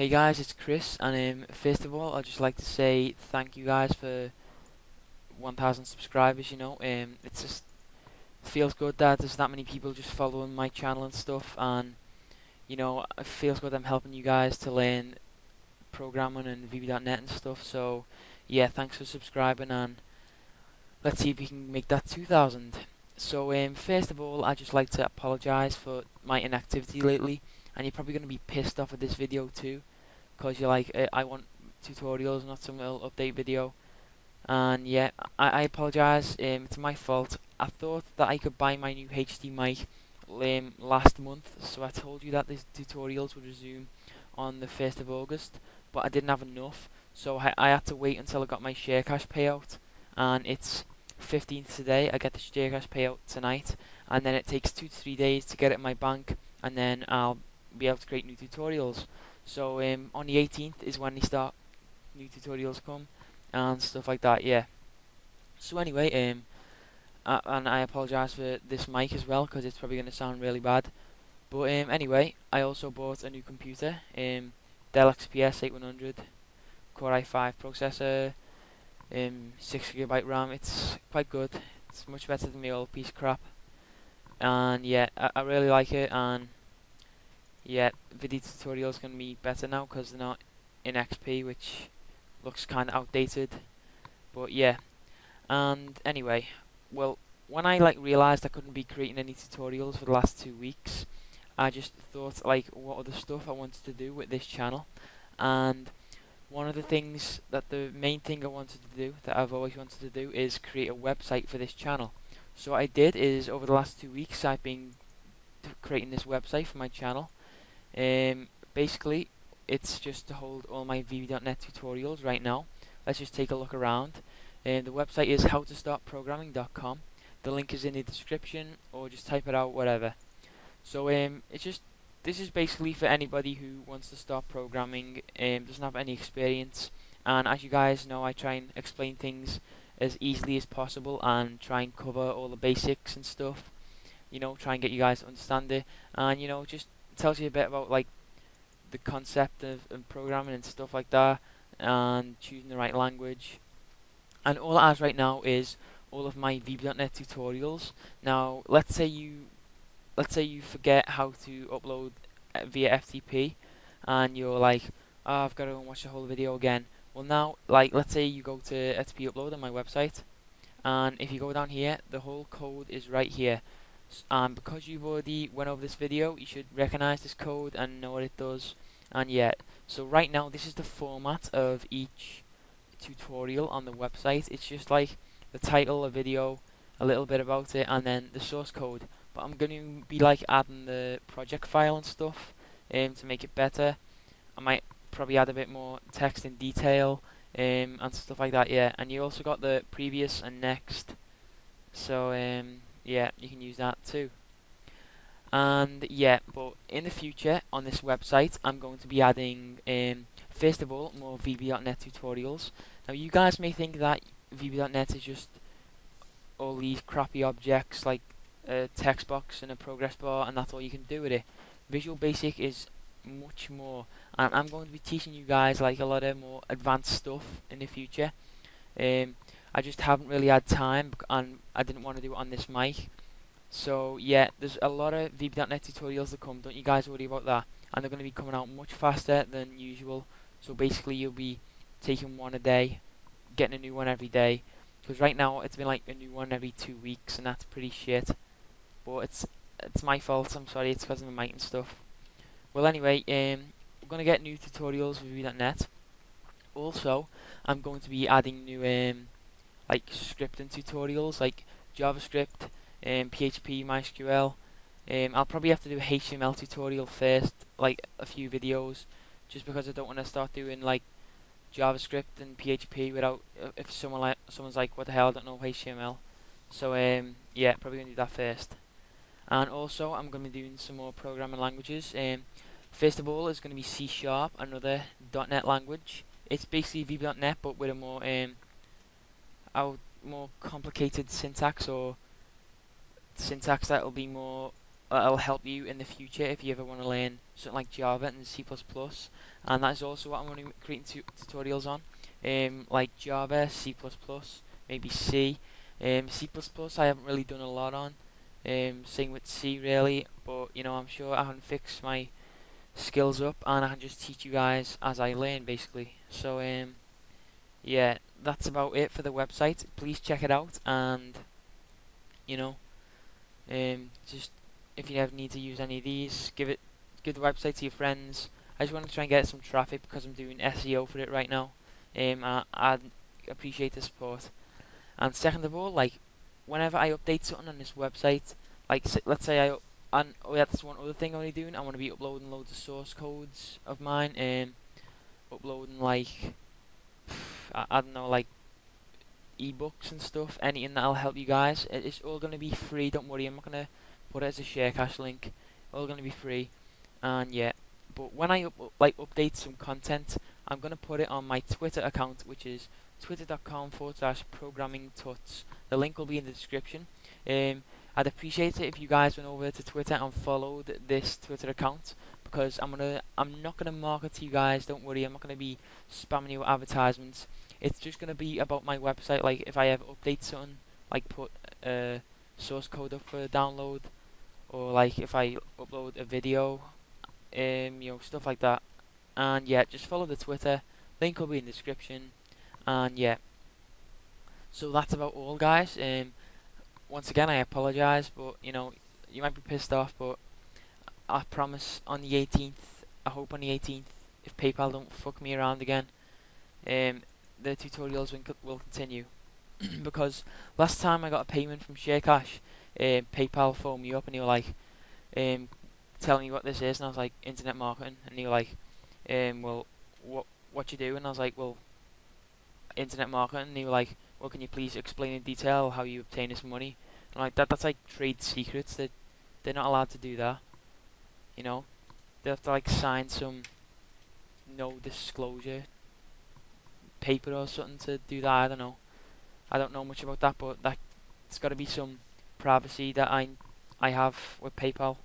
Hey guys, it's Chris, and um, first of all, I'd just like to say thank you guys for 1,000 subscribers. You know, um, it's just it feels good that there's that many people just following my channel and stuff, and you know, it feels good I'm helping you guys to learn programming and VB.net and stuff. So, yeah, thanks for subscribing, and let's see if we can make that 2,000. So, um, first of all, I'd just like to apologise for my inactivity lately and you're probably going to be pissed off at this video too because you're like uh, I want tutorials not some little update video. And yeah I, I apologize um, it's my fault. I thought that I could buy my new HD mic um, last month so I told you that these tutorials would resume on the 1st of August but I didn't have enough so I, I had to wait until I got my ShareCash payout and it's 15th today I get the ShareCash payout tonight and then it takes two to three days to get it in my bank and then I'll be able to create new tutorials. So um, on the 18th is when they start new tutorials come and stuff like that. Yeah. So anyway, um, uh, and I apologize for this mic as well because it's probably going to sound really bad. But um, anyway, I also bought a new computer, um, Dell XPS 8100 Core i5 processor, um, 6GB RAM. It's quite good. It's much better than my old piece of crap. And yeah, I, I really like it and yeah, video tutorials to be better now because they're not in XP, which looks kind of outdated. But yeah, and anyway, well, when I like realized I couldn't be creating any tutorials for the last two weeks, I just thought like what other stuff I wanted to do with this channel, and one of the things that the main thing I wanted to do that I've always wanted to do is create a website for this channel. So what I did is over the last two weeks I've been creating this website for my channel um, basically, it's just to hold all my VB.NET tutorials right now. Let's just take a look around. Um, the website is howtostartprogramming.com. The link is in the description, or just type it out, whatever. So um, it's just this is basically for anybody who wants to start programming, um, doesn't have any experience, and as you guys know, I try and explain things as easily as possible and try and cover all the basics and stuff. You know, try and get you guys to understand it, and you know, just tells you a bit about like the concept of, of programming and stuff like that, and choosing the right language. And all it has right now is all of my VB.NET tutorials. Now, let's say you let's say you forget how to upload uh, via FTP, and you're like, oh, I've got to watch the whole video again. Well, now, like, let's say you go to FTP upload on my website, and if you go down here, the whole code is right here and because you've already went over this video you should recognize this code and know what it does. And yeah so right now this is the format of each tutorial on the website. It's just like the title a video a little bit about it and then the source code. But I'm going to be like adding the project file and stuff um, to make it better. I might probably add a bit more text in detail um, and stuff like that yeah. And you also got the previous and next. So um, yeah, you can use that too. And yeah, but in the future on this website, I'm going to be adding, um, first of all, more VB.NET tutorials. Now, you guys may think that VB.NET is just all these crappy objects like a text box and a progress bar, and that's all you can do with it. Visual Basic is much more, and I'm going to be teaching you guys like a lot of more advanced stuff in the future. Um, I just haven't really had time and I didn't want to do it on this mic. So yeah, there's a lot of VB.NET tutorials that come, don't you guys worry about that. And they're going to be coming out much faster than usual. So basically you'll be taking one a day, getting a new one every day. Because right now it's been like a new one every two weeks and that's pretty shit. But it's it's my fault, I'm sorry, it's because of my mic and stuff. Well anyway, um, we're going to get new tutorials with VB.NET. Also, I'm going to be adding new um, like scripting tutorials like JavaScript, um, PHP, MySQL. Um, I'll probably have to do a HTML tutorial first, like a few videos, just because I don't want to start doing like JavaScript and PHP without uh, if someone like someone's like, what the hell, I don't know HTML. So um, yeah, probably gonna do that first. And also, I'm gonna be doing some more programming languages. Um, first of all, is gonna be C Sharp, another .NET language. It's basically VB.NET, but with a more um, out more complicated syntax or syntax that will be more that'll help you in the future if you ever want to learn something like Java and C++. And that is also what I'm going to be creating tutorials on, um, like Java, C++, maybe C. Um, C++ I haven't really done a lot on, um, same with C really, but you know I'm sure I can fix my skills up and I can just teach you guys as I learn basically. So um, yeah, that's about it for the website. Please check it out and you know um, just if you ever need to use any of these, give it give the website to your friends. I just want to try and get some traffic because I'm doing SEO for it right now. Um, I, I appreciate the support. And second of all, like whenever I update something on this website, like let's say I and oh yeah, that's one other thing I'm only doing. I want to be uploading loads of source codes of mine and uploading like I, I don't know like ebooks and stuff. Anything that'll help you guys. It's all gonna be free. Don't worry. I'm not gonna put it as a share cash link. All gonna be free. And yeah, but when I up, like update some content, I'm gonna put it on my Twitter account, which is twitter.com forward slash programming tuts. The link will be in the description. Um, I'd appreciate it if you guys went over to Twitter and followed this Twitter account because I'm gonna I'm not gonna market to you guys. Don't worry, I'm not gonna be spamming you advertisements. It's just gonna be about my website. Like if I ever update something, like put a uh, source code up for download, or like if I upload a video, um, you know stuff like that. And yeah, just follow the Twitter. Link will be in the description. And yeah, so that's about all, guys. Um, once again, I apologize, but you know, you might be pissed off, but I promise on the 18th, I hope on the 18th, if PayPal don't fuck me around again, um, the tutorials will, will continue. because last time I got a payment from ShareCash, um, PayPal phoned me up and they were like, um, telling me what this is, and I was like, internet marketing, and they were like, um, well, what what you do? And I was like, well, internet marketing, and they were like, well, can you please explain in detail how you obtain this money? And like that, that's like trade secrets. That they're not allowed to do that. You know, they have to like sign some no disclosure paper or something to do that. I don't know. I don't know much about that, but that it's got to be some privacy that I I have with PayPal.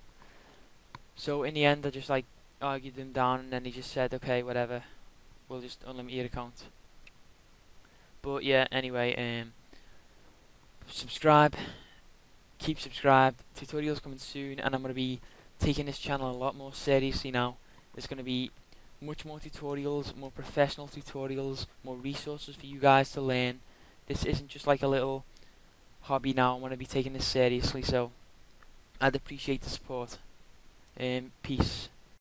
So in the end, I just like argued them down, and then he just said, okay, whatever, we'll just unlimit your account. But yeah, anyway, um, subscribe, keep subscribed. Tutorials coming soon, and I'm gonna be taking this channel a lot more seriously now. There's gonna be much more tutorials, more professional tutorials, more resources for you guys to learn. This isn't just like a little hobby now. I'm gonna be taking this seriously, so I'd appreciate the support. Um, peace.